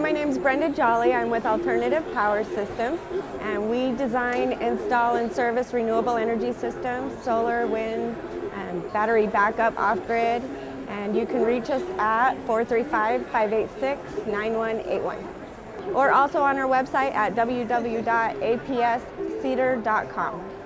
Hi, my name is Brenda Jolly. I'm with Alternative Power Systems, and we design, install, and service renewable energy systems, solar, wind, and battery backup off-grid. And you can reach us at 435-586-9181. Or also on our website at www.apscedar.com.